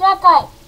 社会